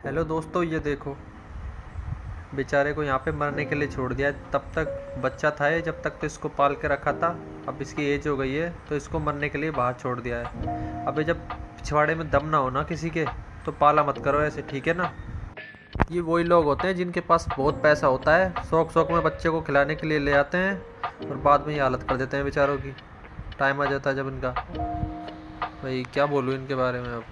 Hello दोस्तों, ये देखो। बेचारे को यहाँ पे मरने के लिए छोड़ दिया। है तब तक बच्चा था ये, जब तक तो इसको पाल के रखा था। अब इसकी एज हो गई है तो इसको मरने के लिए बाहर छोड़ दिया है। अभी जब पिछवाड़े में दम ना हो ना किसी के तो पाला मत करो ऐसे, ठीक है ना? ये वही लोग होते हैं जिनके पास बहुत पैसा होता है। शौक शौक में बच्चे को खिलाने के लिए ले आते हैं और बाद में ये हालत कर देते हैं बेचारों की। टाइम आ जाता है जब इनका। भाई, क्या बोलूँ इनके बारे में अब?